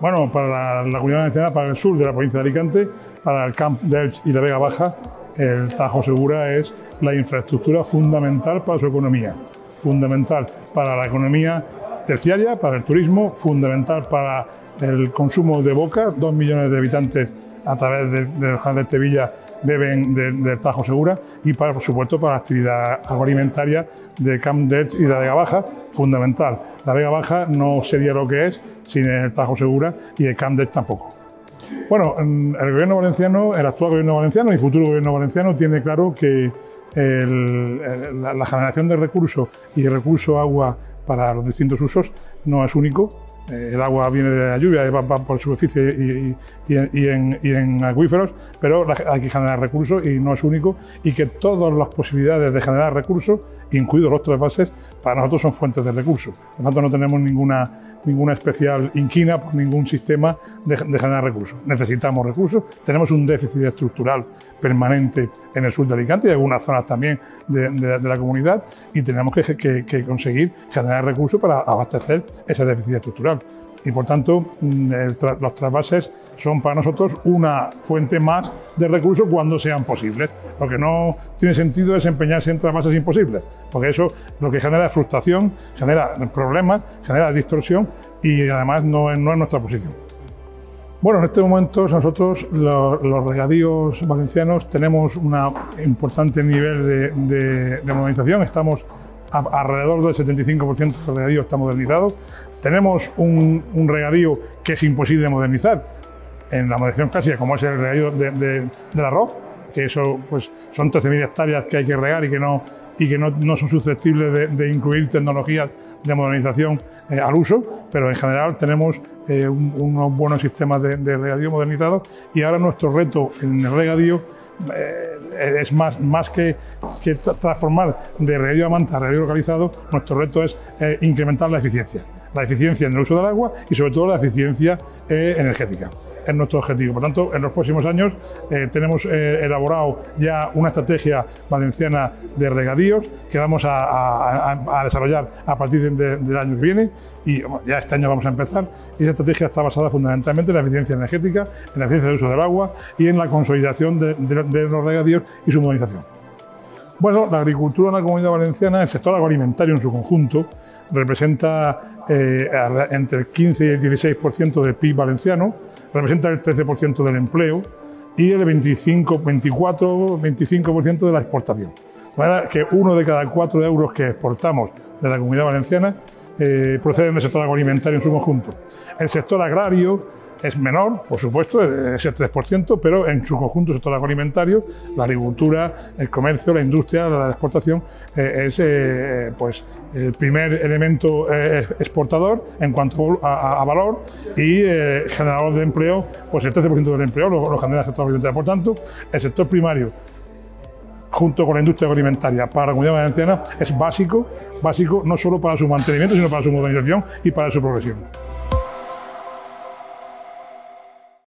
Bueno, para la, comunidad valenciana, para el sur de la provincia de Alicante, para el Camp de y la Vega Baja, el Tajo Segura es la infraestructura fundamental para su economía, fundamental para la economía terciaria, para el turismo, fundamental para el consumo de boca, dos millones de habitantes a través del de de Tevilla beben del Tajo Segura y para, por supuesto para la actividad agroalimentaria de Camp Delch y de la Vega Baja, fundamental. La Vega Baja no sería lo que es sin el Tajo Segura y el Camp tampoco. Bueno, el gobierno valenciano, el actual gobierno valenciano y futuro gobierno valenciano tiene claro que la, generación de recursos y de recursos agua para los distintos usos no es único, el agua viene de la lluvia, va, por superficie y, en, acuíferos, pero hay que generar recursos y no es único, y que todas las posibilidades de generar recursos, incluidos los tres bases, para nosotros son fuentes de recursos. Por lo tanto, no tenemos ninguna, ninguna especial inquina por ningún sistema de, generar recursos. Necesitamos recursos, tenemos un déficit estructural permanente en el sur de Alicante y algunas zonas también de, la comunidad, y tenemos que, que conseguir generar recursos para abastecer ese déficit estructural y por tanto mm, los trasvases son para nosotros una fuente más de recursos cuando sean posibles. Lo que no tiene sentido es empeñarse en trasvases imposibles, porque eso lo que genera es frustración, genera problemas, genera distorsión y además no es, nuestra posición. Bueno, en este momento nosotros los, regadíos valencianos tenemos un importante nivel de, de modernización, estamos alrededor del 75% del regadío está modernizado. Tenemos un, regadío que es imposible de modernizar. En la modernización clásica, como es el regadío del arroz, que eso pues, son 13.000 hectáreas que hay que regar y que no, son susceptibles de, incluir tecnologías de modernización eh, al uso, pero en general tenemos eh, unos buenos sistemas de, de regadío modernizados y ahora nuestro reto en el regadío eh, es más, que, que, transformar de regadío a manta a regadío localizado, nuestro reto es incrementar la eficiencia la eficiencia en el uso del agua y sobre todo la eficiencia eh, energética. Es nuestro objetivo. Por tanto, en los próximos años eh, tenemos eh, elaborado ya una estrategia valenciana de regadíos que vamos a, desarrollar a partir del año que viene y ya este año vamos a empezar. Y esa estrategia está basada fundamentalmente en la eficiencia energética, en la eficiencia del uso del agua y en la consolidación de, de los regadíos y su modernización. Bueno, la agricultura en la comunidad valenciana, el sector agroalimentario en su conjunto, representa eh, entre el 15 y el 16% del PIB valenciano, representa el 13% del empleo y el 25, 24, 25% de la exportación. Que uno de cada cuatro euros que exportamos de la comunidad valenciana eh, proceden del sector agroalimentario en su conjunto. El sector agrario es menor, por supuesto, ese 3%, pero en su conjunto el sector agroalimentario, la agricultura, el comercio, la industria, la exportación, eh, es eh, pues, el primer elemento exportador en cuanto a, valor y generador de empleo, pues el 13% del empleo lo, genera el sector agroalimentario. Por tanto, el sector primario junto con la industria agroalimentaria para la comunidad valenciana es básico, básico no solo para su mantenimiento, sino para su modernización y para su progresión.